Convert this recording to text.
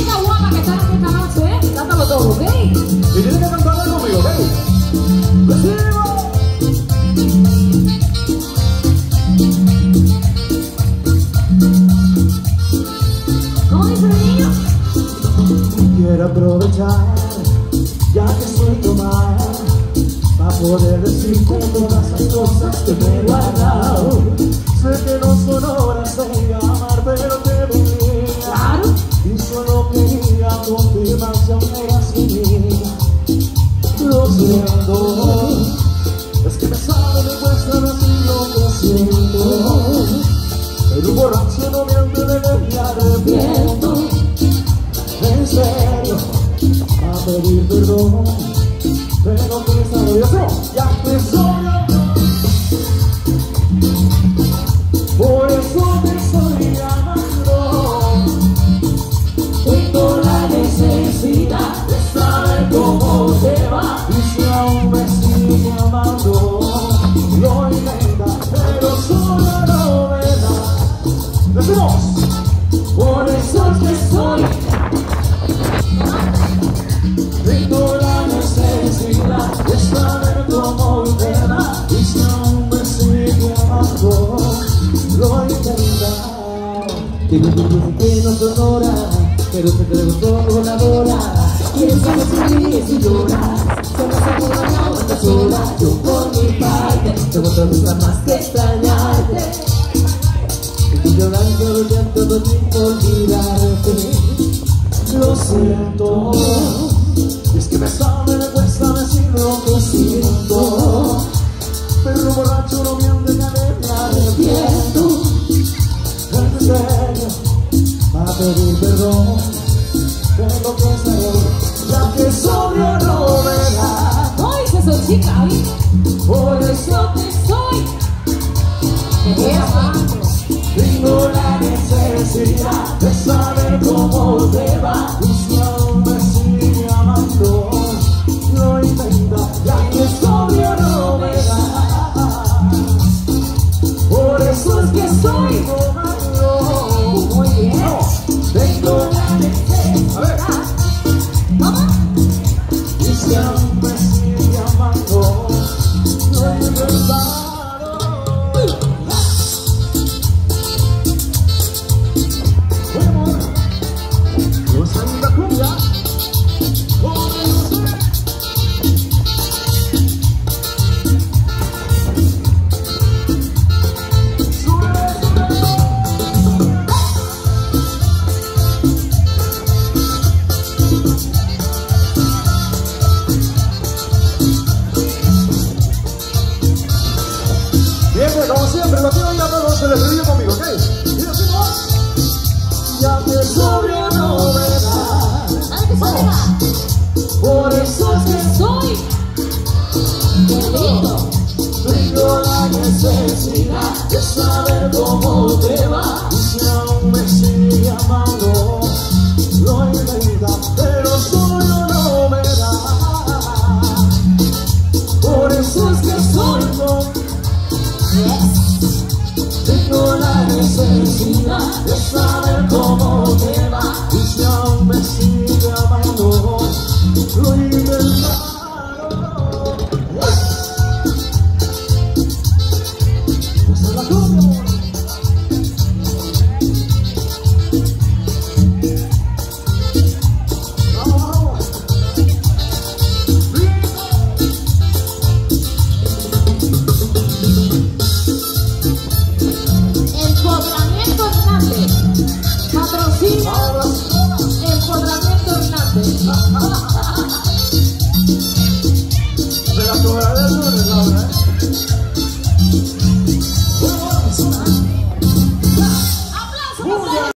chicas guapas que están aquí esta noche, ¿eh? Cántalo todo, ¿ok? Y tienen que cantarlo conmigo, ¿ok? ¡Recibo! ¿Cómo dice el niño? Quiero aprovechar, ya que soy tomar, para poder decirte todas las cosas que me he guardado. Borracho no me arrepiento. En serio, a pedir perdón. Pero nervioso, ya y me dice que no sonora, pero se te gustó voladora. ¿Quién sabe si ríes y lloras? Se me sacó la cama sola. Yo por mi parte, tengo otra cosa más que extrañarte. Estoy llorando ya todo tiempo olvidarte. Lo siento, es que me sabe me cuesta decir lo que siento. Pero un borracho no miente pedir perdón lo que salió ya que sobrio no me da ¿Cómo dice eso, chica? por eso te soy. ¿Qué es eso? tengo la necesidad de saber Tengo la necesidad de saber cómo te va. Y si aún me sigue amando, lo inventa, pero solo no me da. Por eso es que soy yo. Tengo la necesidad de saber cómo te va. Y si aún me sigue amando,